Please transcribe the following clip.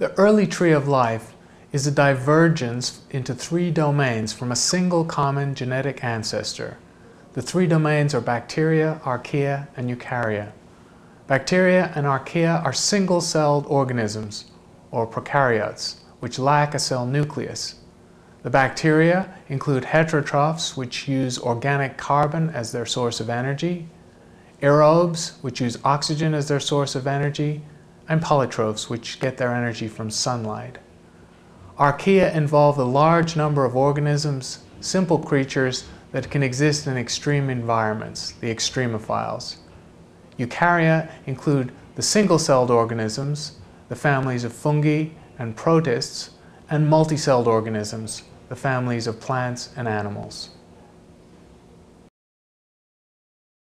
The early tree of life is a divergence into three domains from a single common genetic ancestor. The three domains are bacteria, archaea, and eukarya. Bacteria and archaea are single-celled organisms, or prokaryotes, which lack a cell nucleus. The bacteria include heterotrophs, which use organic carbon as their source of energy, aerobes, which use oxygen as their source of energy, and polytrophs, which get their energy from sunlight. Archaea involve a large number of organisms, simple creatures that can exist in extreme environments, the extremophiles. Eukarya include the single-celled organisms, the families of fungi and protists, and multicelled organisms, the families of plants and animals.